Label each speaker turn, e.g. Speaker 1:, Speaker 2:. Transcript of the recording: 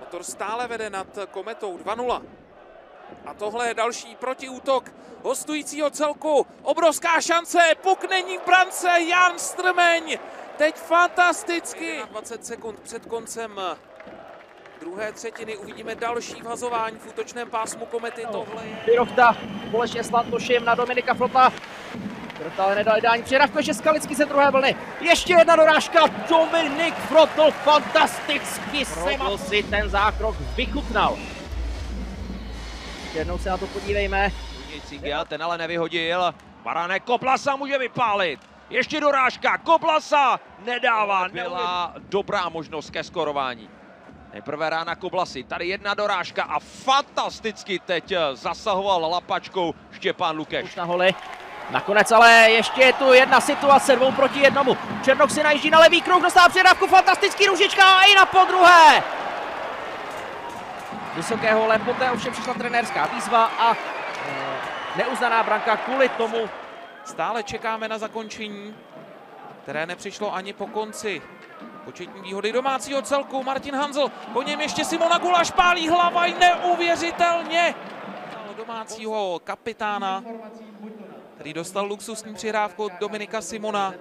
Speaker 1: Motor stále vede nad Kometou 2-0. A tohle je další protiútok hostujícího celku. Obrovská šance, puk není v brance, Jan Strmeň. Teď fantasticky. 20 sekund před koncem druhé třetiny uvidíme další vhazování v útočném pásmu Komety. Tohle je...
Speaker 2: Pirochta společně s Lantošem na Dominika Flota. Pirochta ale nedal přihrávku, ještě Skalický ze druhé vlny. Ještě jedna dorážka, Dominik Frotl fantasticky Frotl si ten zákrok vychutnal. Ještě jednou se na to podívejme.
Speaker 3: Cingel, ten ale nevyhodil. Baranek Koplasa může vypálit. Ještě dorážka, Koplasa nedává. Byla dobrá možnost ke skorování. Nejprve rána Koblasy, tady jedna dorážka a fantasticky teď zasahoval lapačkou Štěpán Lukeš.
Speaker 2: Už na holi. Nakonec ale ještě je tu jedna situace, dvou proti jednomu. Černok si najíždí na levý kruh, dostává přihrávku, fantastický Růžička a i na podruhé. Vysokého holem, poté ovšem přišla trenérská výzva a e, neuznaná branka kvůli tomu.
Speaker 1: Stále čekáme na zakončení, které nepřišlo ani po konci. Početní výhody domácího celku Martin Hanzl, po něm ještě Simona Gulaš pálí hlava i neuvěřitelně. Domácího kapitána, který dostal luxusní přihrávku od Dominika Simona.